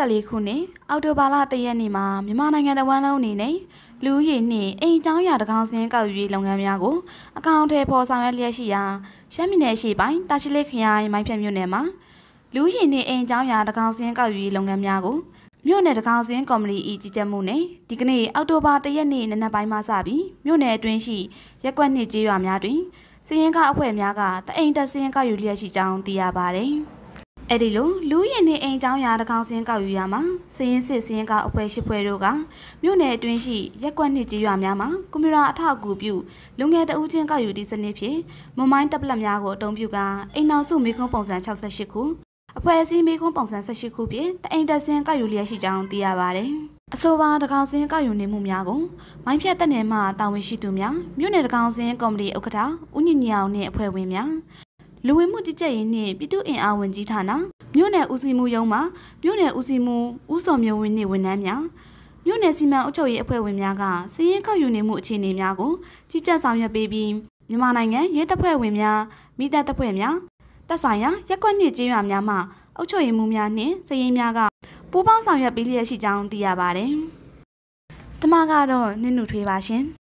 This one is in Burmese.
2024ခုနှစ်အောက်တိုဘာလ1ရက်နေ့မှာမြန်မာနိုင်ငံတဝန်းလုံးအနေနဲ့လူဦးရေနှင့်အိမ်ကျောင်းရာတကောင်စင်းကောက်ယူရေးလုပ်ငန်းများကိုအကောင့်ထဲပေါ်ဆောင်ရွက်လျက်ရှိရာရှမ်းပြည်နယ်ရှိပိုင်းတာချီလိတ်ခရိုင်မိုင်းဖြတ်မြို့နယ်မှာလူဦးရေနှင့်အိမ်ကျောင်းရာတကောင်စင်းကောက်ယူရေးလုပ်ငန်းများကိုမြို့နယ်တကောင်စင်းကော်မတီဤကြီးကြပ်မှုနဲ့ဒီကနေ့အောက်တိုဘာ1ရက်နေ့နနက်ပိုင်းမှစပြီးမြို့နယ်အတွင်းရှိရက်ကွက်နှင့်ကျေးရွာများတွင်စည်ရင်ကအဖွဲ့များကတအိမ်တက်စည်ရင်ကောက်ယူလျက်ရှိကြောင်းသိရပါတယ်။ အဲ့ဒီလိုလူရင်နေအိမ်ကျောင်းရာတကောင်စင်းကောက်ယူရမှာစည်ရင်စစ်စည်ရင်ကအဖွဲ့ရှိဖွဲ့တို့ကမြို့နယ်အတွင်းရှိရက်ကွက်နှင့်ကျေးရွာများမှာကွန်ပျူတာအထောက်အကူပြုလူငယ်တဦးချင်းကောက်ယူသည့်စနစ်ဖြင့်မွန်မိုင်းတက်ပလက်များကိုအသုံးပြုကာအိမ်နောက်စုမိခွန်းပုံစံ68ခုအဖွဲ့အစည်းမိခွန်းပုံစံ18ခုဖြင့်တအိမ်တက်စင်းကောက်ယူလျက်ရှိကြောင်းသိရပါတယ်။အဆိုပါတကောင်စင်းကောက်ယူနေမှုများကိုမိုင်းဖြတ်တက်နယ်မှတာဝန်ရှိသူများမြို့နယ်တကောင်စင်းကော်မတီဥက္ကဋ္ဌဦးညညောင်နှင့်အဖွဲ့ဝင်များ လူဝင်မှုကြီးကြပ်ရေးနှင့်ပြည်သူ့အင်အားဝန်ကြီးဌာနမြို့နယ်ဦးစီးမှုရုံးမှမြို့နယ်ဦးစီးမှုဦးစော်မျိုးဝင်းနှင့်ဝန်ထမ်းများမြို့နယ်စီမံအုပ်ချုပ်ရေးအဖွဲ့ဝင်များကစီးရင်ကောက်ယူနေမှုအခြေအနေများကိုကြီးကြပ်ဆောင်ရွက်ပေးပြီးမြန်မာနိုင်ငံရဲတပ်ဖွဲ့ဝင်များမိသားတပ်ဖွဲ့များတပ်ဆိုင်ရာရက်ကွက်နှင့်ကျေးရွာများမှအုပ်ချုပ်ရေးမှုများနှင့်စည်ရင်များကပူးပေါင်းဆောင်ရွက်ပေးလျက်ရှိကြောင်းသိရပါတယ်။ကျမကတော့နင်းနုထွေးပါရှင်။